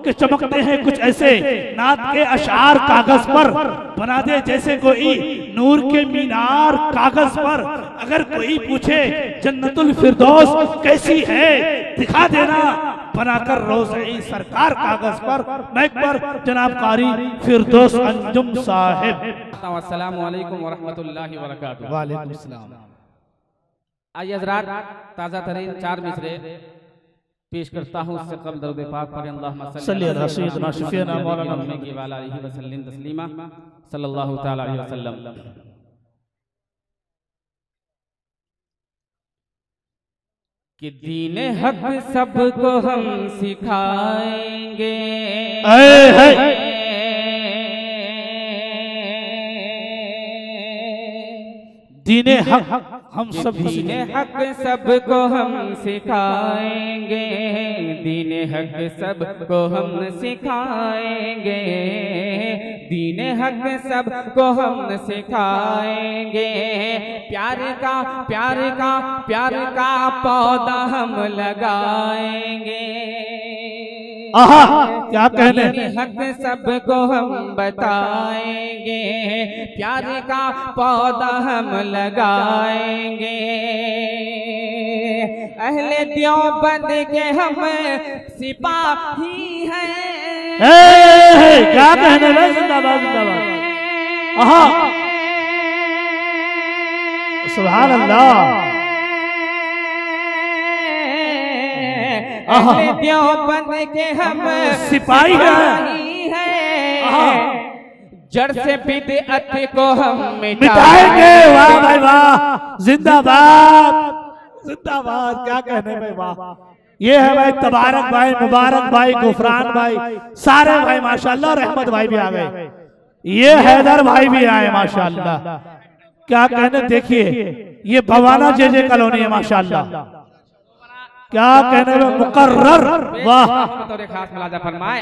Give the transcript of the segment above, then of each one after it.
के चमकते हैं कुछ ऐसे नात के अशार कागज़ पर। बना दे जैसे कोई नूर के मीनार कागज़ पर। अगर कोई पूछे जन्नतुल फिरदौस कैसी है? दिखा देना। बनाकर रोज़ई सरकार कागज़ पर। मैक पर जनाब कारी फिरदौस अंजुम साहिब। अस्सलाम वरहमतुल्लाहि वबरकातुहू। वालेकुम सलाम। आइए हजरात ताज़ा तरीन चार मिसरे। पेश करता हूँ उससे कब दर्द पाक पर वसल्लम तस्लीमा सल्लल्लाहु अलैहि वसल्लम। कि दीन हक सबको हम सिखाएँगे। दीने हक हम सब दीन हक सबको हम सिखाएँगे दीने हक सबको हम सिखाएँगे दीने हक सबको हम सिखाएँगे। प्यार का प्यार का प्यार का पौधा हम लगाएँगे। आहा क्या कहने? हक सबको हम बताएँगे प्यार का पौधा हम लगाएँगे। अहले देवबंद के हम सिपाही हैं। क्या कहने लगे? जिंदाबाद जिंदाबाद। आहा। सुभान अल्लाह। देवबंद के हम सिपाही हैं। जड़ से बिदअत को हम मिटाएँगे। वाह भाई वाह। जिंदाबाद। जिंदाबाद। क्या कहने भाई वाह। ये है भाई तबारक भाई मुबारक भाई गुफरान भाई। सारे भाई माशाल्लाह और अहमद भाई भी आ गए। ये हैदर भाई भी आए माशाल्लाह। क्या कहने देखिए ये भवाना जे जे कॉलोनी है माशाल्लाह। क्या कहने में मुकर्रर? वाह। तौर खास मुलाजा फरमाए।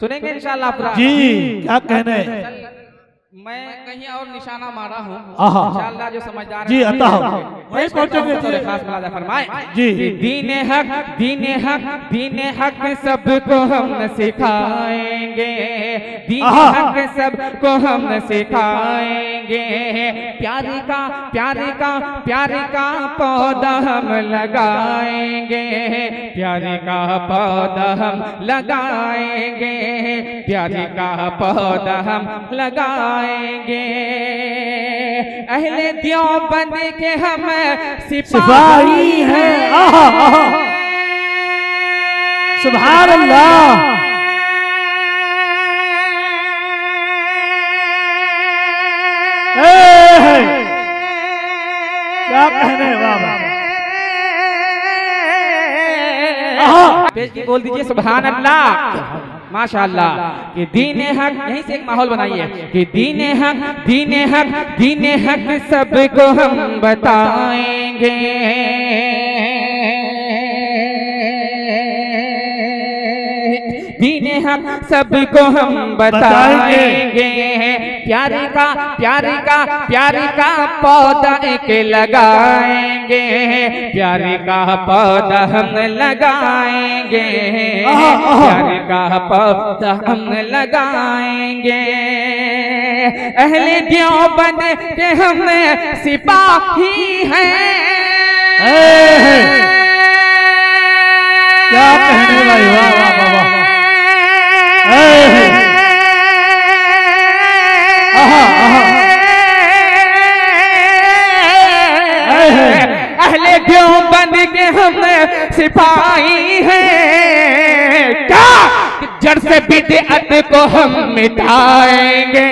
सुनेंगे इंशाल्लाह जी क्या कहने? मैं कहीं और निशाना मारा हूँ इंशाल्लाह जो समझदार जी, हैं, अता हो। समझेंगे। वहीं पहुँचेंगे। तौर खास मुलाजा फरमाए जी। दीन हक दीन हक दीन हक सबको हम सिखाएँगे दीन। हक सबको हम सिखाएँगे प्यार का प्यार का प्यार का पौधा हम लगाएँगे प्यार का पौधा हम लगाएँगे प्यार का पौधा हम लगाएँगे अहले देवबंद के हम सिपाही हैं। सुभान अल्लाह क्या कहने वाह बोल दीजिए सुभान अल्लाह माशाअल्लाह कि दीन हक यहीं से एक माहौल बनाइए कि दीन हक दीन हक दीन हक सबको हम बताएँगे। हक सबको हम बताएँगे। प्यार का प्यार का प्यार का पौधा एक लगाएँगे। प्यार का पौधा हम लगाएँगे। प्यार का पौधा हम लगाएँगे। अहले देवबंद के हम सिपाही हैं। क्या कहने भाई वाह वाह वाह। वाह क्यों। अहले देवबंद के हम सिपाही हैं? क्या? जड़ से बिदअत को हम मिटाएँगे।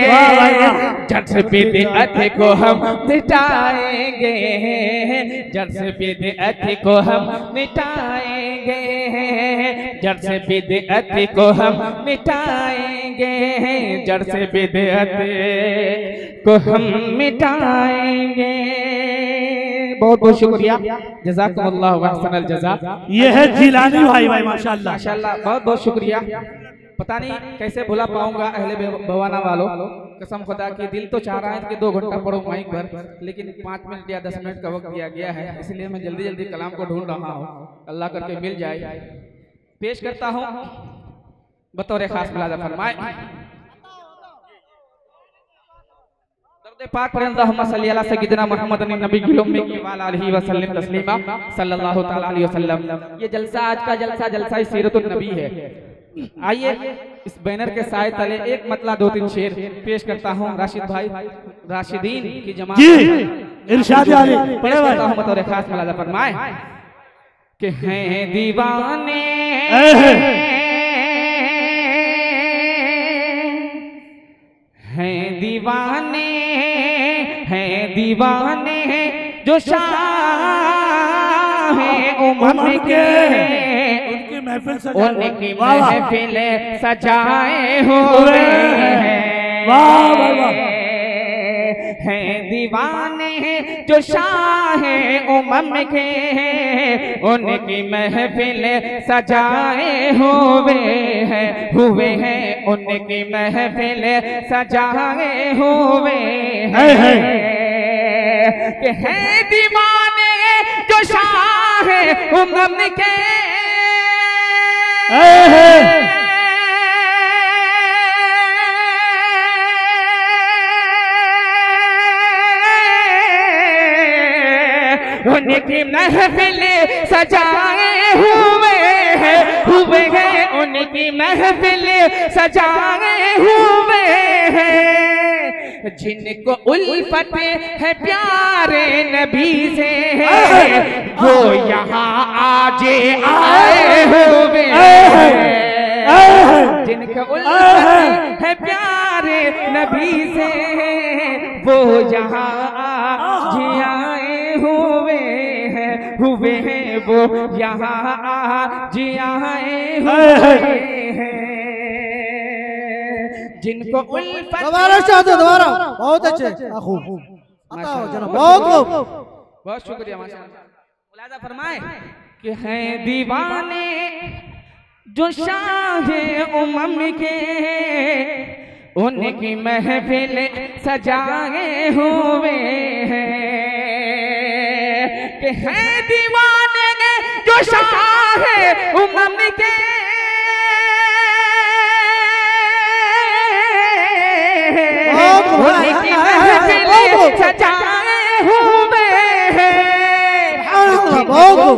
वाह, वाह, वाह। से बिदअत को हम मिटाएँगे जड़ से बिदअत को हम मिटाएँगे जड़ से बिदअत को हम मिटाएँगे जड़ से बिदअत को हम मिटाएँगे बहुत बहुत शुक्रिया। अहसनल जजा। ये है जिलानी भाई भाई माशाल्लाह। माशाल्लाह बहुत बहुत शुक्रिया। पता नहीं कैसे भुला पाऊँगा अहले बवाना वालों। कसम खुदा की दिल तो चाह रहा है कि दो घंटा पढ़ो माइक पर, लेकिन पाँच मिनट या दस मिनट का वक्त दिया गया है, इसलिए मैं जल्दी जल्दी कलाम को ढूंढ रहा हूँ। अल्लाह करके मिल जाए। पेश करता हूँ। बतौर खास मुलाजा फरमाए। पाक मुहम्मद नबी वसल्लम तस्लीमा सल्लल्लाहु अलैहि वसल्लम। ये जलसा आज का जलसा जलसा सीरतुन नबी है। आइए इस बैनर के साए तले एक मतला दो तीन शेर पेश करता हूँ। राशिद भाई राशिदीन की जमात बतौर खास मुलाजा फरमाए। कि हैं दीवाने हैं। दीवाने हैं दीवाने जो शाह उमर के महफिल सजा उनकी वाह, वाह। महफिल सजाए हुए हैं वाह, वाह, वाह। हैं दीवाने जो शाह उमम के उनकी महफिल सजाए हुए हैं हुए हैं उनकी महफिल सजाए हुए है, है। हैं कि हैं दीवाने जो शाह उमम के है, है। उनकी महफिल सजाए हुए हैं हुए हैं। उनकी महफिल सजाए हुए हैं। जिनको उल्फत है प्यारे नबी से। वो यहाँ आज आए हुए हैं जिनका उल्फत है प्यारे नबी से। वो यहाँ आज आए हुए हैं हुए हैं वो यहाँ आज आए हुए हैं। जिनको दोबारा शाद दोबारा। बहुत अच्छे। हाँ, खूब बताओ जनाब। बहुत खूब बहुत शुक्रिया मुलाजा फरमाए कि हैं दीवाने जो शाह उमम के। उनकी महफिल सजाए हुए हैं। कि हैं दीवाने जो शाह उमम के।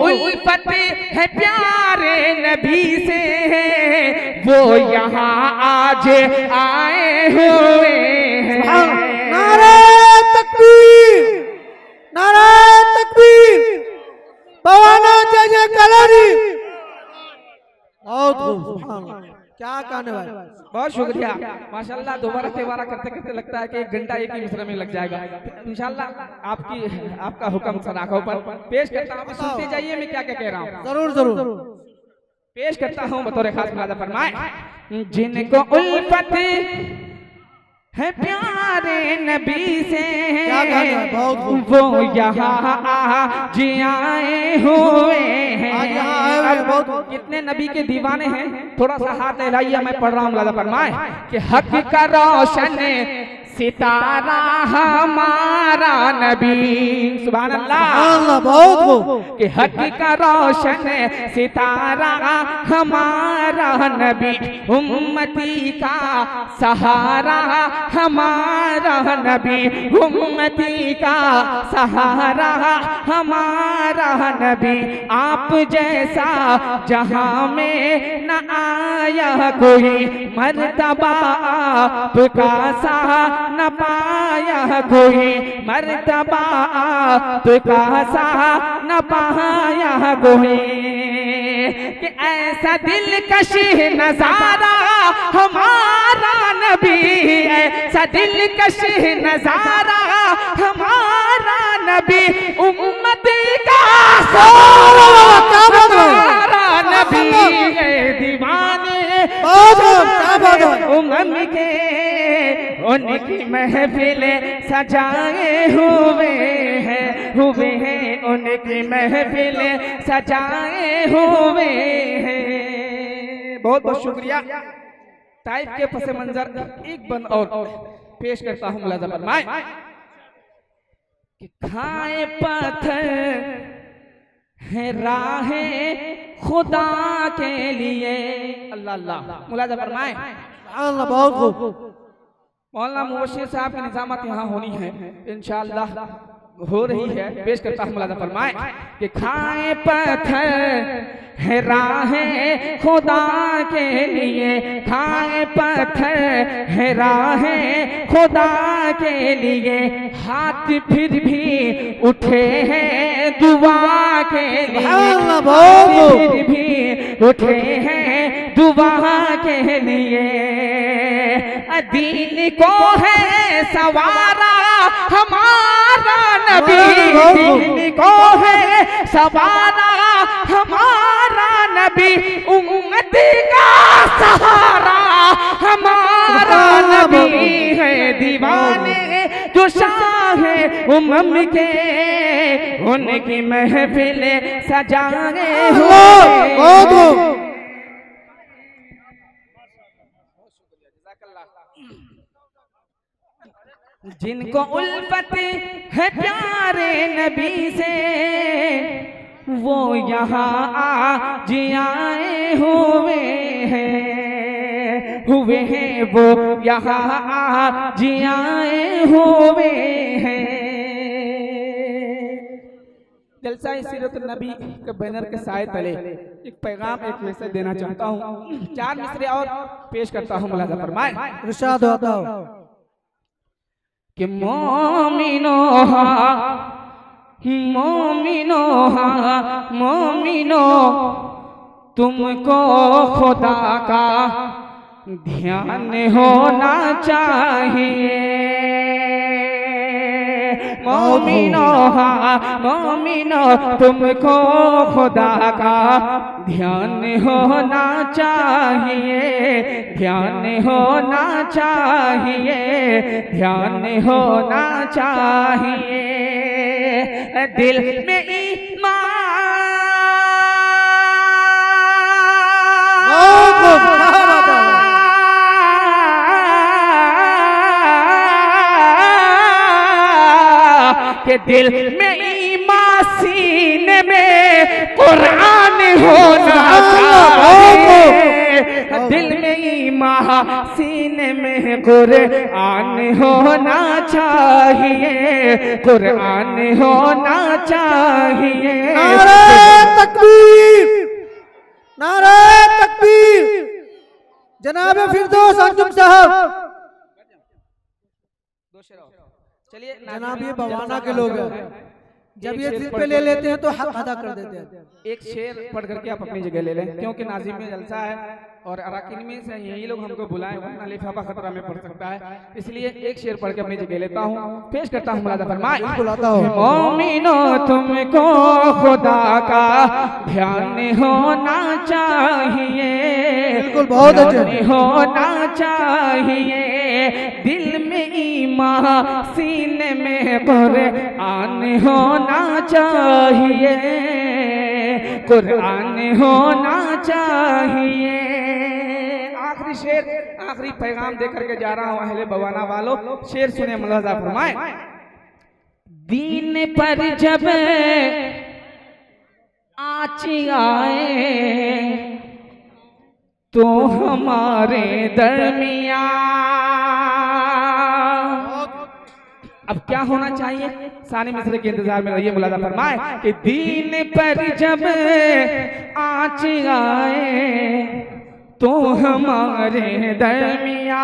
उल्फत है प्यारे नबी से वो यहाँ आज आए हुए हैं नारे तकबीर नारे तकबीर पवाना जय जय कलारी बहुत खूब सुभान अल्लाह। क्या कहने भाई बहुत शुक्रिया। माशाल्लाह दोबारा तिबारा करते करते लगता है कि एक घंटा एक ही मिश्र में लग जाएगा। इंशाल्लाह आपकी आपका हुक्म सराखों पर पेश करता हूँ। सुनते जाइए मैं क्या क्या कह रहा हूँ। ज़रूर ज़रूर। पेश करता हूँ बतौर खास मुलाजा फरमाए। जिनको उल्फत है प्यारे नबी से वो यहाँ जियाए हुए हैं। कितने नबी के दीवाने हैं? थोड़ा सा हाथ लहराइए मैं पढ़ रहा हूँ फरमाए कि हक का रोशन सितारा हमारा नबी। सुबह अल्लाह बहुत कि हक का रोशन सितारा हमारा नबी। उम्मती का सहारा हमारा नबी। उम्मती का सहारा हमारा नबी। आप जैसा जहाँ में न आया कोई मर्तबा आपका सा न पाया कोई मर्तबा आपका सा न पाया कोई। कि ऐसा दिलकश नज़ारा हमारा नबी ऐसा दिलकश नज़ारा हमारा नबी उम्मत का हमारा नबी है। दीवाने उमम के उनकी महफिल सजाए हुए हैं। हुए हैं उनकी महफिल सजाए हुए हैं। बहुत बहुत शुक्रिया। टाइप के पस मंजर एक बंद और पेश करता हूँ मुलाजा फरमाए। खाए पत्थर है राहें खुदा के लिए। अल्लाह अल्लाह। मुलाजा फरमाए। अल्लाह बहुत। मौलाना मुबशिर साहब की निजामत यहाँ होनी है। इंशाअल्लाह हो रही है पेश करता हूँ मुलाजा फरमाए। कि खाए पत्थर है राहें खुदा के लिए। खाए पत्थर है राहें खुदा के लिए। हाथ फिर भी उठे हैं दुआ के लिए। हाथ फिर भी उठे हैं। दुआ के लिए दीन को है सवारा, हमारा नबी। दीन को है सवारा, हमारा नबी। उम्मत का सहारा, हमारा नबी है दीवाने। जो शाह उमम के, उनकी महफिल बहुत हुए खूब जिनको उल्फत है प्यारे नबी से वो यहाँ आज आए हुए हैं। हुए हैं वो यहाँ आज आए हुए हैं। जलसा सीरत नबी के बैनर के साय तले एक पैगाम एक मैसेज देना चाहता हूँ। चार मिसरे और पेश करता हूँ मुलाजा फरमाए। इरशाद होता हो कि मोमिनो मोमिनोहा मोमिनो हा मोमिनो तुमको खुदा का ध्यान होना चाहिए। मोमिनो मोमिनो, तुमको खुदा का ध्यान होना चाहिए, ध्यान होना चाहिए, ध्यान होना चाहिए। दिल में के दिल में ईमान सीने में कुरान होना चाहिए। दिल में ईमान सीने में कुरान होना चाहिए। कुरान होना चाहिए। नारे तकबीर नारे तकबीर। जनाब फिरदौस अंजुम साहब। चलिए जनाब ये बवाना के लोग हैं। जब ये सिर पे ले लेते हैं तो हक अदा कर देते हैं। एक शेर पढ़ करके आप अपनी जगह ले लें क्योंकि नाजिम में जलसा है। और अराकीन में से यही लोग हमको बुलाए वरना लिफाफा खतरा में पड़ सकता है। इसलिए एक शेर पढ़ के अपनी जगह लेता हूँ। पेश करता हूँ मुलाजा फरमाए बिल्कुल आता हो। मोमिनो तुमको खुदा का ध्यान होना चाहिए। बिल्कुल, बहुत अच्छे। होना चाहिए। दिल में ईमान सीने में कुरान होना चाहिए। कुरान होना चाहिए। आखिरी शेर, आखिरी पैगाम दे करके जा रहा हूँ अहले बवाना वालों। शेर सुने, मुलाजा फरमाए। दीन पर जब आच आए तो हमारे दरमियान अब क्या होना चाहिए? सानी मिस्र के इंतज़ार में रहिए मुलाजा फरमाए कि दीन पर जब आँच आए तो हमारे दरमिया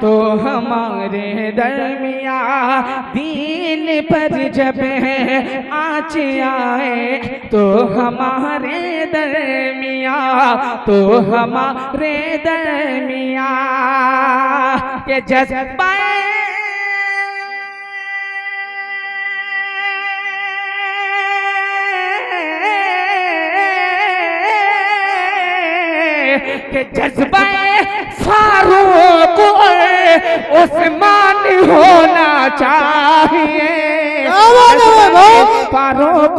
तो हमारे दरमिया दीन पर जब आँच आए तो हमारे दरमिया तो हमारे दरमिया के जज्बा के जज्बा फारूक उस्मान होना चाहिए। फारूक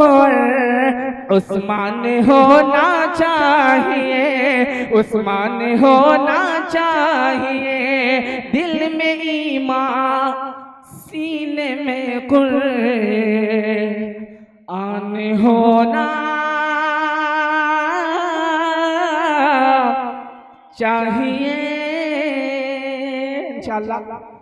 उस्मान होना चाहिए उस्मान होना चाहिए। दिल में ईमान सीने में कुल आन होना चाहिए। इंशाल्लाह।